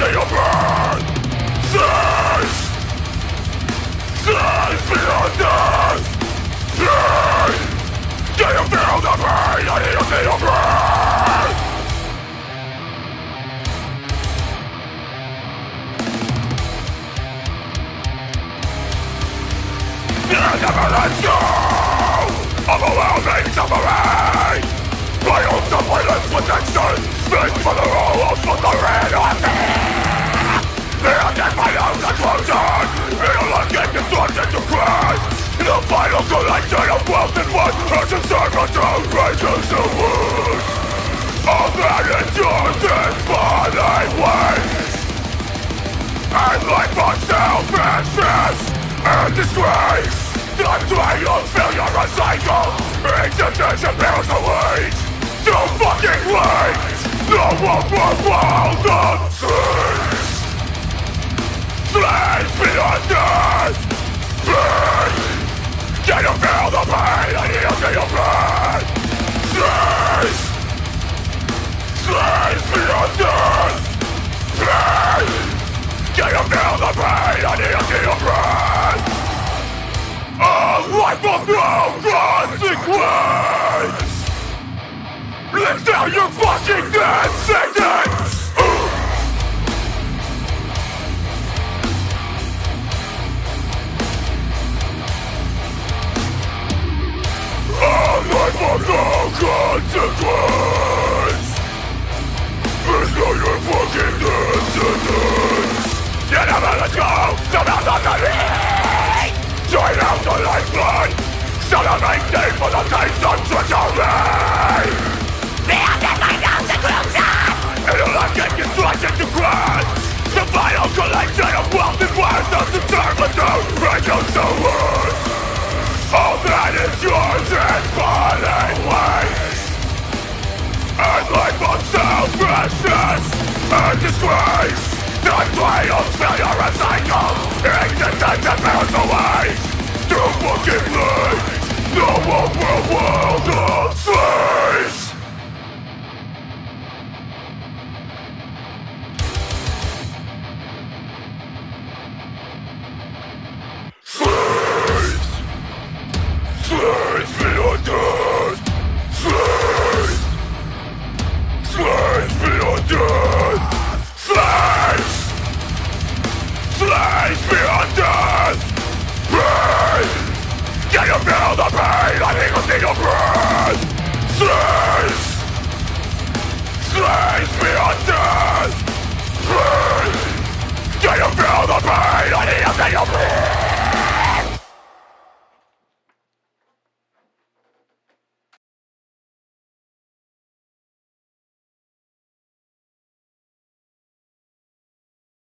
see you burn Cease Cease beyond death! Cease Do you feel the pain? I need to see you burn never let go! Overwhelming suffering! I hope the violence protection for the role of the red of me The my own conclusion Intellect distorted to crash The final collection of wealth and what As a servant of righteous and wood All that endures is body waste And life on selfishness and disgrace The of failure and cycle Existence bears the weight Can you feel the pain? I need to see your blood Live down your fucking dead sentence A life of consequence your fucking dead sentence Join out the lifeblood Celebrate day for the taste of treachery and disgrace! The drain of failure Slaves beyond death! Pain! Can you feel the pain? I need to see your breath! Slaves! Slaves beyond death! Pain! Can you feel the pain? I need your breath!